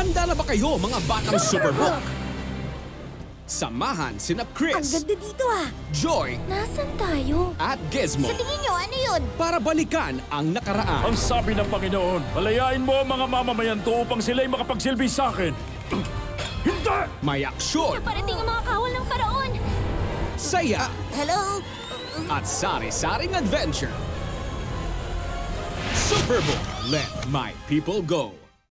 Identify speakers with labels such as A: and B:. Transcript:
A: Handa na ba kayo mga batang Superbook? Samahan sina
B: Ang
A: Chris,
B: ganda dito ah.
A: Joy,
B: Nasaan tayo?
A: at Gizmo
B: Sa tingin nyo, ano yun?
A: para balikan ang nakaraan.
C: Ang sabi ng Panginoon, palayain mo ang mga mamamayan to upang sila'y makapagsilbi sa akin. Hindi!
A: May aksyon,
B: Parating ang mga kawal ng faraon.
A: saya,
B: Hello?
A: at sari-saring adventure. Superbook, let my people go.